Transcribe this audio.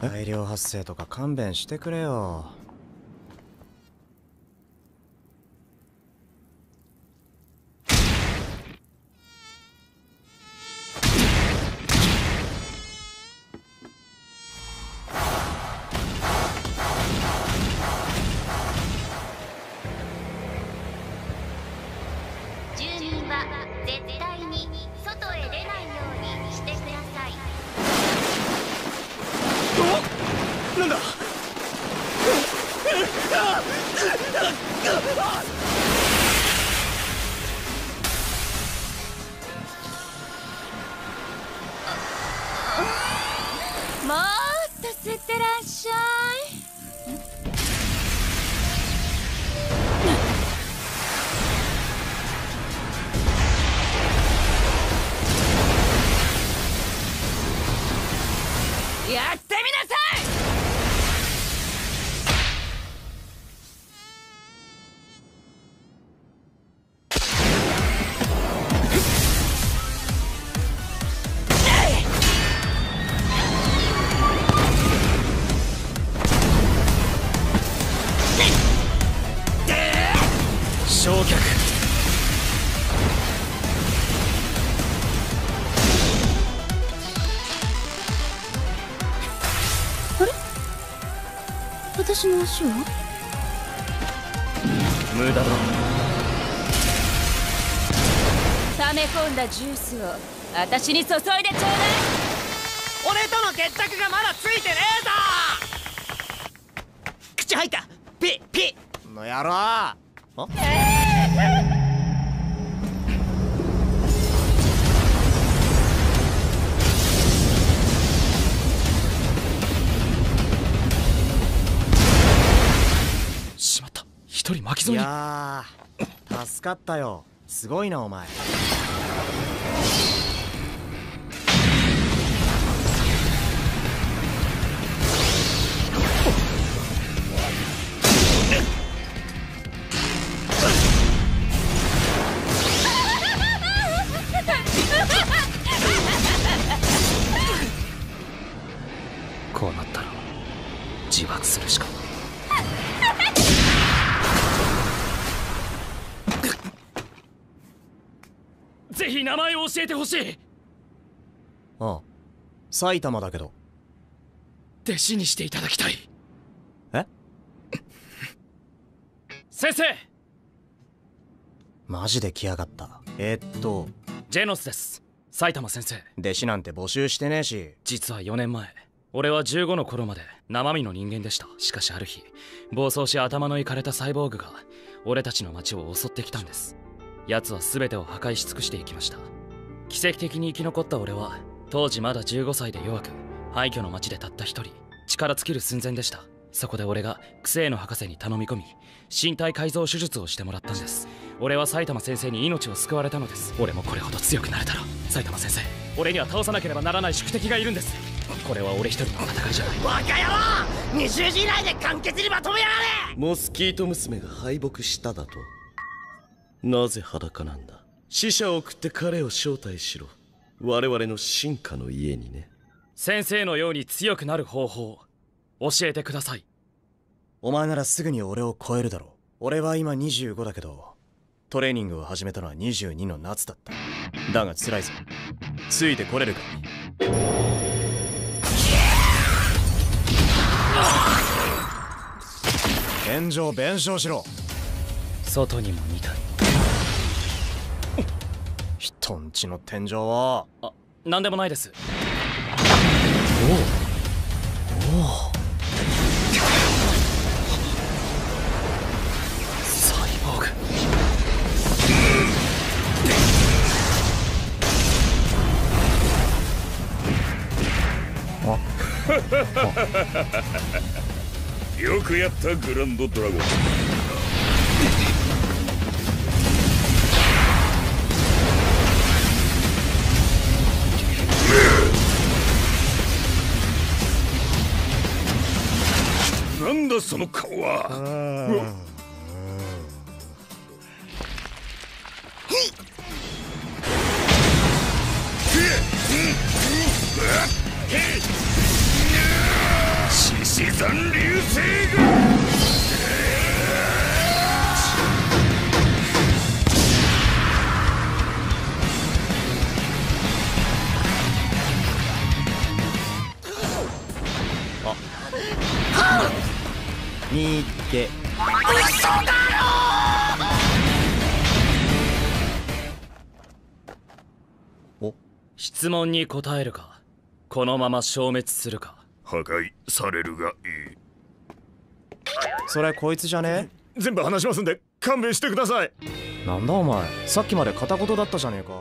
大量発生とか勘弁してくれよ。なんだ。もっと吸ってらっしゃい。やってみなさい。焼却。私の足は？無駄だ。溜め込んだジュースを私に注いでちょうだい。俺との決着がまだついてねえぞ。口入った。ピッピッ。の野郎しまった。一人巻きい添えに。やー助かったよ。すごいなお前するしか。ぜひ名前を教えてほしい。ああ。埼玉だけど。弟子にしていただきたい。え？先生。マジで来やがった。えーっと。ジェノスです。埼玉先生。弟子なんて募集してねえし。実は4年前俺は15の頃まで生身の人間でした。しかしある日暴走し頭のいかれたサイボーグが俺たちの町を襲ってきたんです。奴は全てを破壊し尽くしていきました。奇跡的に生き残った俺は当時まだ15歳で弱く廃墟の町でたった一人。力尽きる寸前でした。そこで俺がクセの博士に頼み込み身体改造手術をしてもらったんです。俺は埼玉先生に命を救われたのです。俺もこれほど強くなれたら埼玉先生俺には倒さなければならない宿敵がいるんです。これは俺一人の戦いじゃない。バカ野郎20時以内で完結にまとめやがれ。モスキート娘が敗北しただと。なぜ裸なんだ？死者を送って彼を招待しろ。我々の進化の家にね。先生のように強くなる方法教えてください。お前ならすぐに俺を超えるだろう。俺は今25だけどトレーニングを始めたのは22の夏だった。だが辛いぞ。ついてこれるか？天井弁償しろ。外にも2体人んちの天井をあ何でもないです。サ よくやったグランドドラゴン。なんだその顔は。残星見け嘘だろお？質問に答えるか？このまま消滅するか？破壊されるがいい。それこいつじゃね？全部話しますんで勘弁してください。なんだお前。さっきまで片言だったじゃねえか